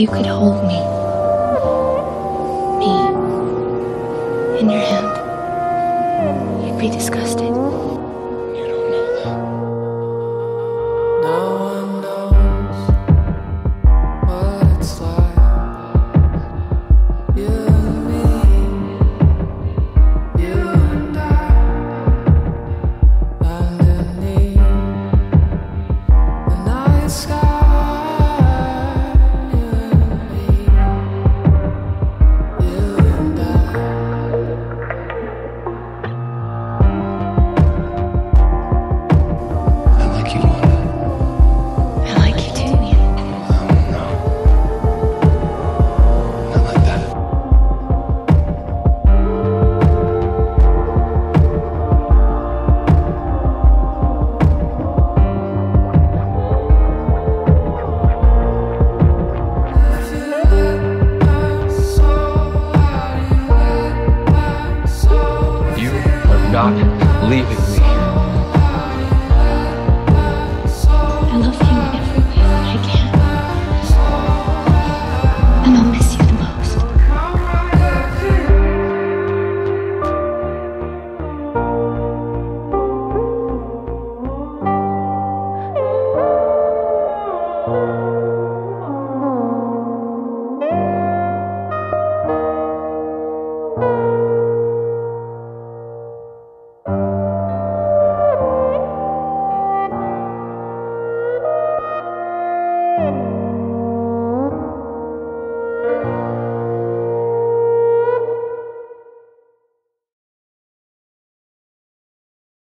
you could hold me, me, in your hand, you'd be disgusted. leaving me.